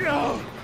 No!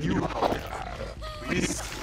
You me? Please.